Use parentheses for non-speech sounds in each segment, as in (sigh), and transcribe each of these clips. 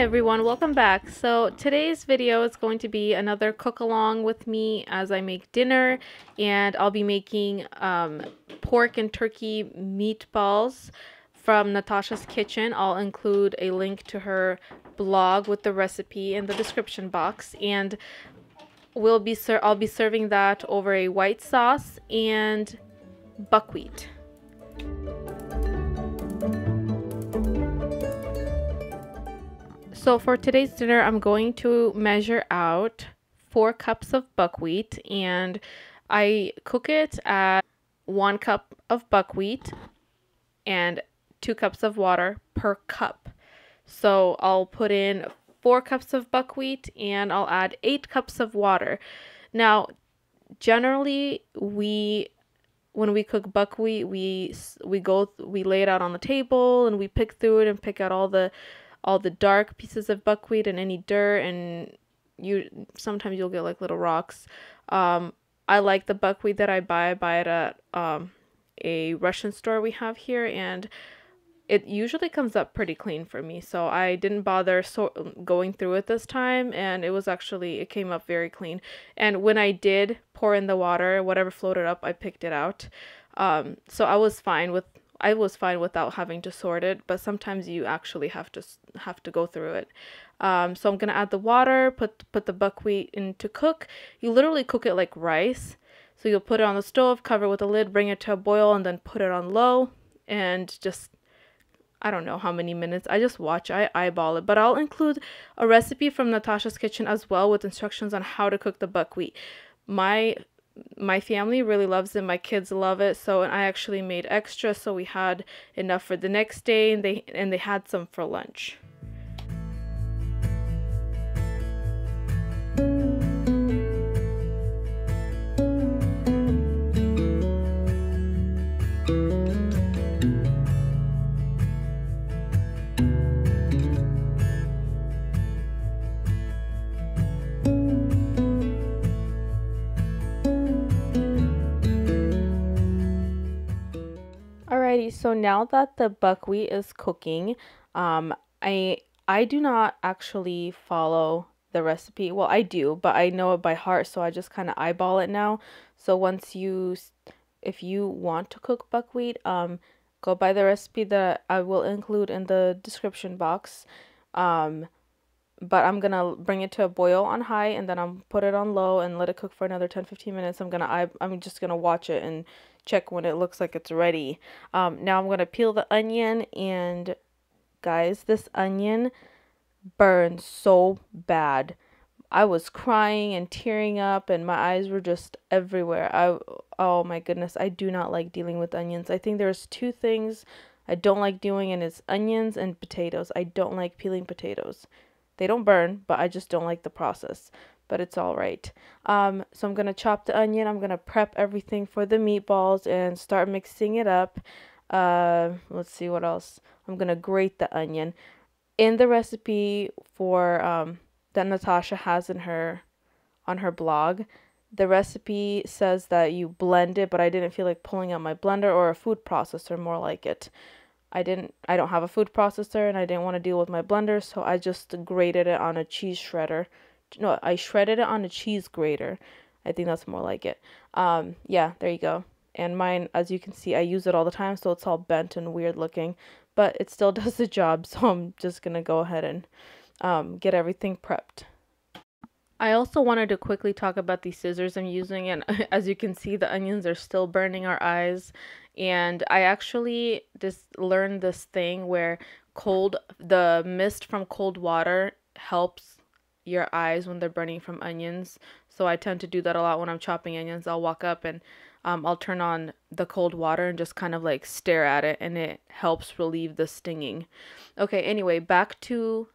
Everyone, welcome back. So today's video is going to be another cook along with me as I make dinner and I'll be making um, pork and turkey meatballs from Natasha's Kitchen. I'll include a link to her blog with the recipe in the description box and we'll be I'll be serving that over a white sauce and buckwheat. So for today's dinner, I'm going to measure out four cups of buckwheat and I cook it at one cup of buckwheat and two cups of water per cup. So I'll put in four cups of buckwheat and I'll add eight cups of water. Now, generally, we when we cook buckwheat, we we go we lay it out on the table and we pick through it and pick out all the all the dark pieces of buckwheat and any dirt and you sometimes you'll get like little rocks. Um, I like the buckwheat that I buy. I buy it at um, a Russian store we have here and it usually comes up pretty clean for me. So I didn't bother so going through it this time and it was actually it came up very clean. And when I did pour in the water, whatever floated up, I picked it out. Um, so I was fine with I was fine without having to sort it, but sometimes you actually have to have to go through it. Um, so I'm gonna add the water, put put the buckwheat in to cook. You literally cook it like rice. So you'll put it on the stove, cover it with a lid, bring it to a boil, and then put it on low, and just I don't know how many minutes. I just watch, I eyeball it. But I'll include a recipe from Natasha's Kitchen as well with instructions on how to cook the buckwheat. My my family really loves it. My kids love it. So and I actually made extra so we had enough for the next day and they and they had some for lunch. So now that the buckwheat is cooking, um, I I do not actually follow the recipe. Well, I do, but I know it by heart, so I just kind of eyeball it now. So once you, if you want to cook buckwheat, um, go by the recipe that I will include in the description box. Um, but I'm gonna bring it to a boil on high and then I'm put it on low and let it cook for another 10-15 minutes. I'm gonna I I'm just gonna watch it and check when it looks like it's ready. Um, now I'm going to peel the onion and guys, this onion burned so bad. I was crying and tearing up and my eyes were just everywhere. I oh my goodness, I do not like dealing with onions. I think there's two things I don't like doing and it's onions and potatoes. I don't like peeling potatoes. They don't burn, but I just don't like the process but it's all right. Um, so I'm to chop the onion. I'm to prep everything for the meatballs and start mixing it up. Uh, let's see what else. I'm to grate the onion. In the recipe for um, that Natasha has in her on her blog, the recipe says that you blend it, but I didn't feel like pulling out my blender or a food processor, more like it. I didn't I don't have a food processor and I didn't want to deal with my blender, so I just grated it on a cheese shredder no, I shredded it on a cheese grater. I think that's more like it. Um, yeah, there you go. And mine, as you can see, I use it all the time, so it's all bent and weird looking, but it still (laughs) does the job. So I'm just gonna go ahead and um, get everything prepped. I also wanted to quickly talk about these scissors I'm using, and (laughs) as you can see, the onions are still burning our eyes. And I actually just learned this thing where cold, the mist from cold water helps your eyes when they're burning from onions. So I tend to do that a lot when I'm chopping onions. I'll walk up and um, I'll turn on the cold water and just kind of like stare at it and it helps relieve the stinging. Okay, anyway, back to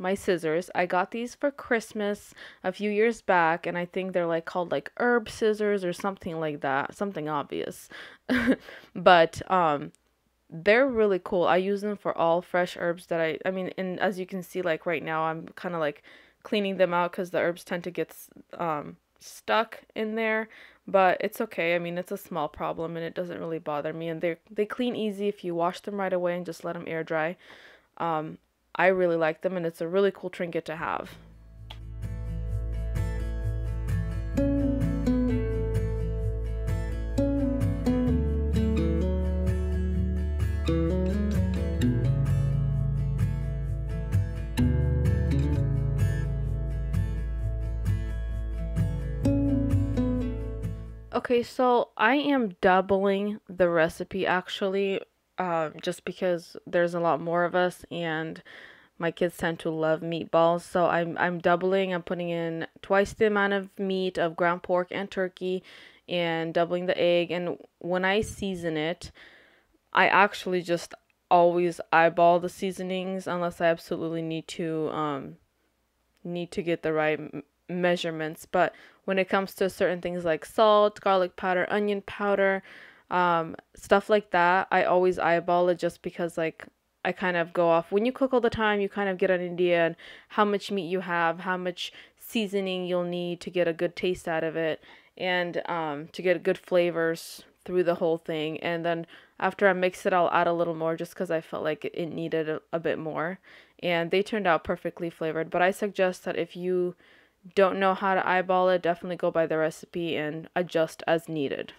my scissors. I got these for Christmas a few years back and I think they're like called like herb scissors or something like that. Something obvious. (laughs) but um they're really cool. I use them for all fresh herbs that I I mean and as you can see like right now I'm kind of like cleaning them out because the herbs tend to get um, stuck in there but it's okay i mean it's a small problem and it doesn't really bother me and they they clean easy if you wash them right away and just let them air dry um, I really like them and it's a really cool trinket to have. Okay, so I am doubling the recipe actually, um, just because there's a lot more of us and my kids tend to love meatballs. So I'm I'm doubling. I'm putting in twice the amount of meat of ground pork and turkey and doubling the egg. And when I season it, I actually just always eyeball the seasonings unless I absolutely need to um need to get the right measurements. But when it comes to certain things like salt, garlic powder, onion powder, um, stuff like that, I always eyeball it just because like I kind of go off when you cook all the time, you kind of get an idea on how much meat you have, how much seasoning you'll need to get a good taste out of it, and um, to get good flavors through the whole thing. And then after I mix it, I'll add a little more just because I felt like it needed a, a bit more. And they turned out perfectly flavored. But I suggest that if you don't know how to eyeball it, definitely go by the recipe and adjust as needed.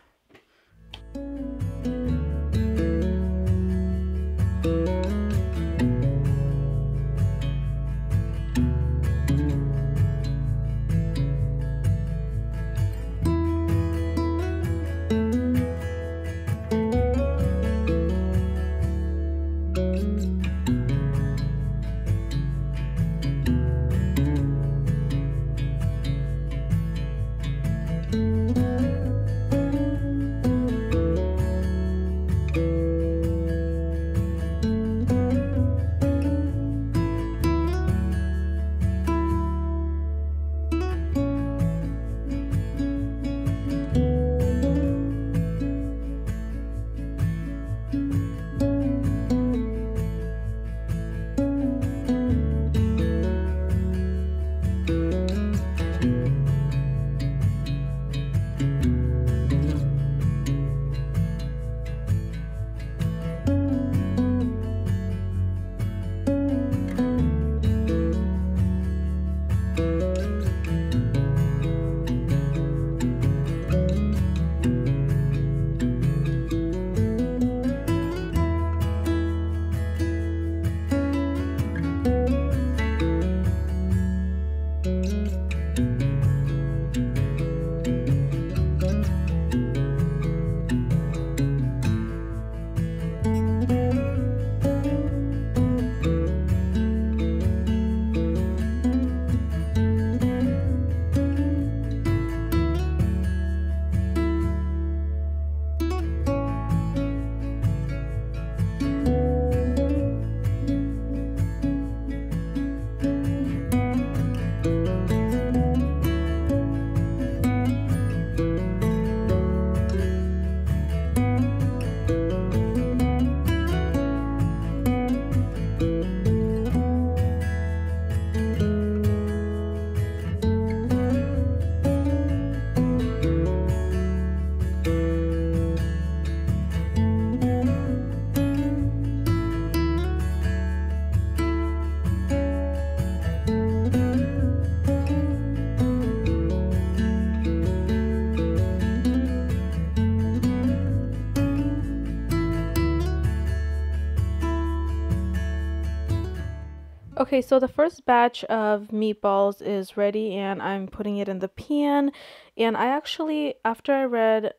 Okay, so the first batch of meatballs is ready and I'm putting it in the pan. And I actually, after I read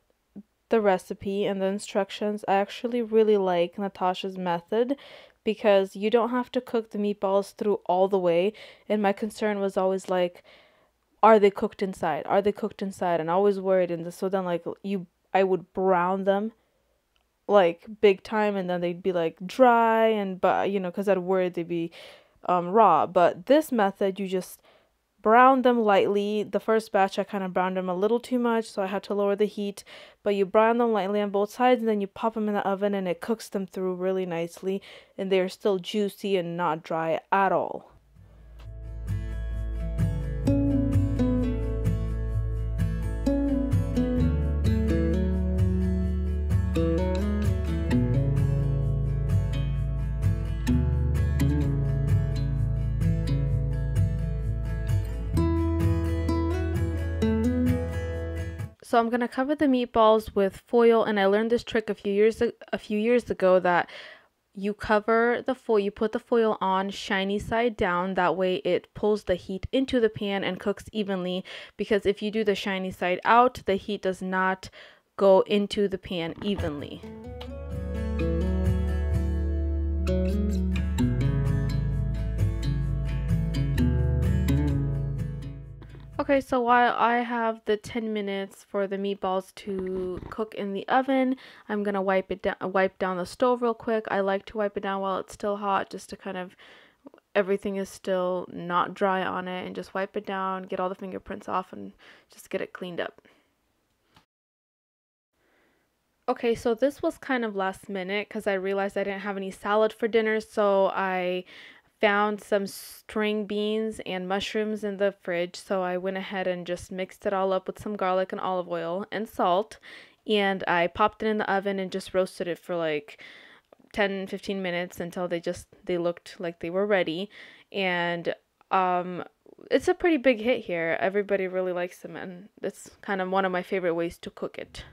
the recipe and the instructions, I actually really like Natasha's method because you don't have to cook the meatballs through all the way. And my concern was always like, are they cooked inside? Are they cooked inside? And I always worried. And so then like you, I would brown them like big time and then they'd be like dry and but you know because i'd worry they'd be um, raw. But this method, you just brown them lightly. The first batch, I kind of browned them a little too much, so I had to lower the heat. But you brown them lightly on both sides, and then you pop them in the oven, and it cooks them through really nicely. And they're still juicy and not dry at all. So I'm gonna cover the meatballs with foil, and I learned this trick a few years a few years ago that you cover the foil, you put the foil on shiny side down. That way it pulls the heat into the pan and cooks evenly. Because if you do the shiny side out, the heat does not go into the pan evenly. Okay, so while I have the 10 minutes for the meatballs to cook in the oven, I'm going to wipe it down wipe down the stove real quick. I like to wipe it down while it's still hot just to kind of everything is still not dry on it and just wipe it down, get all the fingerprints off and just get it cleaned up. Okay, so this was kind of last minute because I realized I didn't have any salad for dinner, so I found some string beans and mushrooms in the fridge, so I went ahead and just mixed it all up with some garlic and olive oil and salt. And I popped it in the oven and just roasted it for like 10 15 minutes until they just they looked like they were ready. And um it's a pretty big hit here. Everybody really likes them and it's kind of one of my favorite ways to cook it.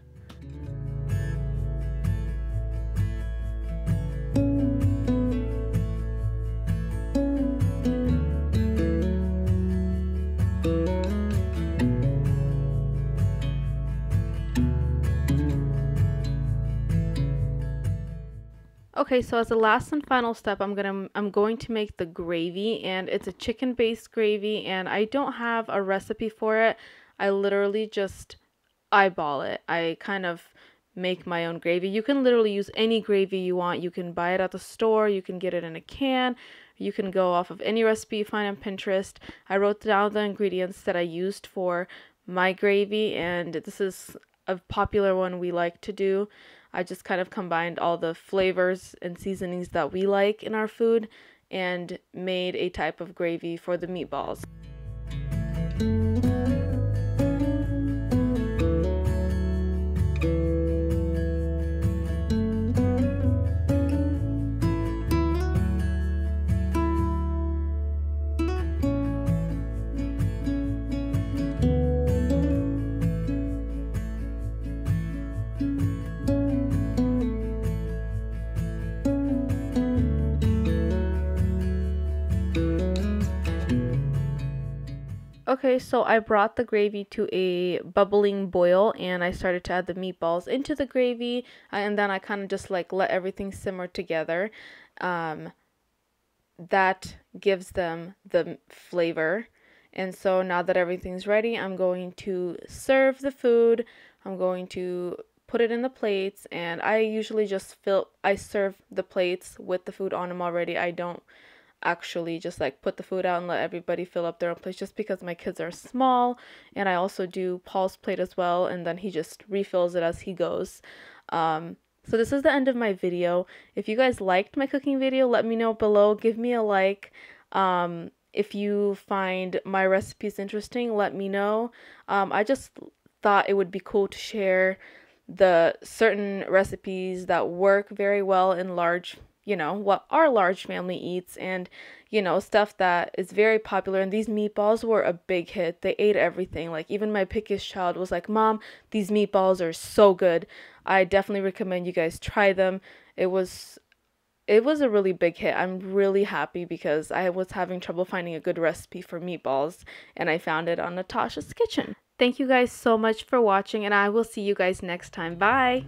Okay, so as the last and final step, I'm gonna I'm going to make the gravy, and it's a chicken-based gravy, and I don't have a recipe for it. I literally just eyeball it. I kind of make my own gravy. You can literally use any gravy you want. You can buy it at the store. You can get it in a can. You can go off of any recipe you find on Pinterest. I wrote down the ingredients that I used for my gravy, and this is a popular one we like to do. I just kind of combined all the flavors and seasonings that we like in our food and made a type of gravy for the meatballs. Okay, so I brought the gravy to a bubbling boil and I started to add the meatballs into the gravy uh, and then I kind of just like let everything simmer together. Um, that gives them the flavor. And so now that everything's ready, I'm going to serve the food. I'm going to put it in the plates and I usually just fill I serve the plates with the food on them already. I don't actually just like put the food out and let everybody fill up their own plates just because my kids are small and I also do Paul's plate as well and then he just refills it as he goes. Um, so this is the end of my video. If you guys liked my cooking video, let me know below. Give me a like. Um, if you find my recipes interesting, let me know. Um, I just thought it would be cool to share the certain recipes that work very well in large you know, what our large family eats and, you know, stuff that is very popular. And these meatballs were a big hit. They ate everything. Like, even my pickiest child was like, Mom, these meatballs are so good. I definitely recommend you guys try them. It was it was a really big hit. I'm really happy because I was having trouble finding a good recipe for meatballs and I found it on Natasha's Kitchen. Thank you guys so much for watching and I will see you guys next time. Bye!